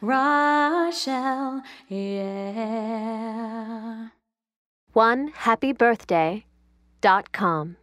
Rochelle, yeah. One happy birthday dot com.